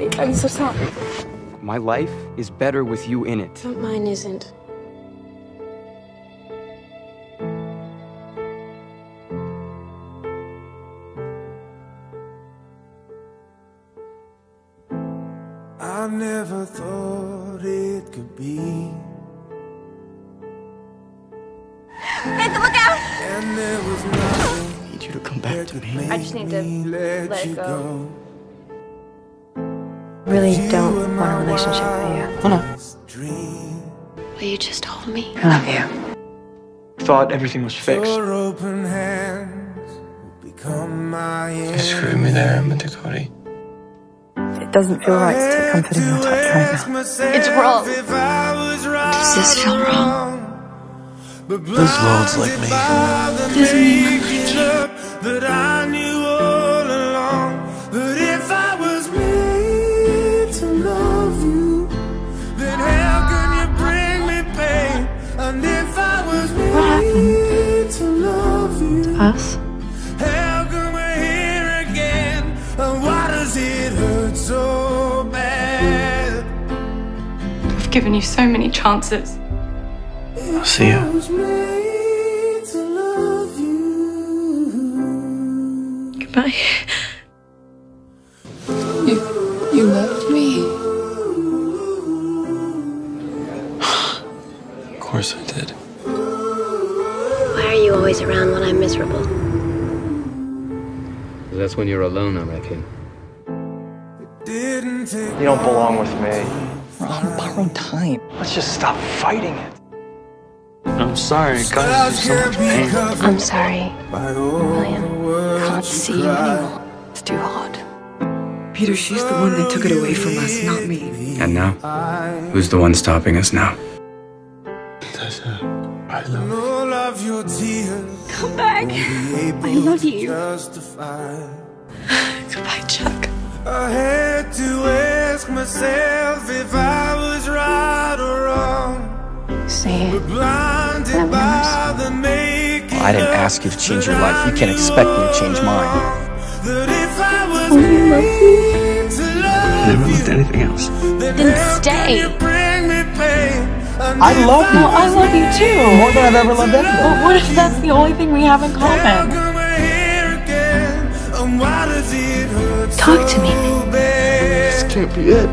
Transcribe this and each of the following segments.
I'm so sorry. My life is better with you in it. But mine isn't. I never thought it could be. Nathan, look out! And there was nothing I need you to come back to me. I just need to let, let it you go. Really don't want a relationship with you. Oh, no. Dream. Will you just hold me? I love you. Thought everything was fixed. Your open hands will become my You screwed me there, Mr. Cody. It doesn't feel right to take comfort in your touch right now. It's wrong. Does this feel wrong? Those loads like me. Doesn't even like you. Us? how come we're here again? And why does it hurt so bad? I've given you so many chances. I'll see I was made to love you. Goodbye. You, you loved me. Of course I did. Why are you always around when I'm miserable? That's when you're alone, I reckon. You don't belong with me. We're on borrowed time. Let's just stop fighting it. I'm sorry it caused you so much pain. I'm sorry. William. I can't see you anymore. It's too hard. Peter, she's the one that took it away from us, not me. And now? Who's the one stopping us now? Tessa, I love you. All of your tears Come back. I love you. justified. Goodbye, Chuck. I had to ask myself if I was right or wrong. See? Blinded by the making I didn't ask you to change your life. You can't expect me to change mine. That if I was made to love Never looked at anything else. then how stay. Can you bring me pain? And I love you. I love you too. More than I've ever loved anyone. But what if that's the only thing we have in common? come we're here again? And why does it hurt Talk to me. This? Can't be it.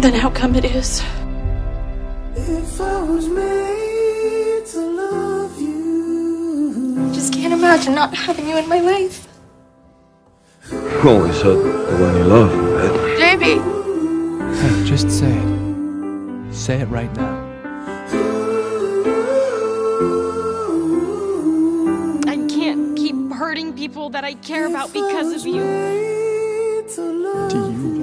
Then how come it is? If I was made to love you, Just can't imagine not having you in my life. You always said the one you love, right? Baby. Hey, just say it. Say it right now. I can't keep hurting people that I care about because of you. made to love Do you